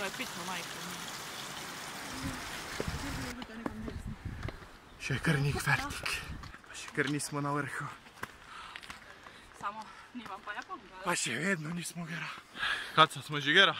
To je pitno majko. Še kar njih vertik. Pa še kar nismo na vrhu. Samo nimam pa jakom. Pa še vedno nismo gera. Kaca, smo že gera?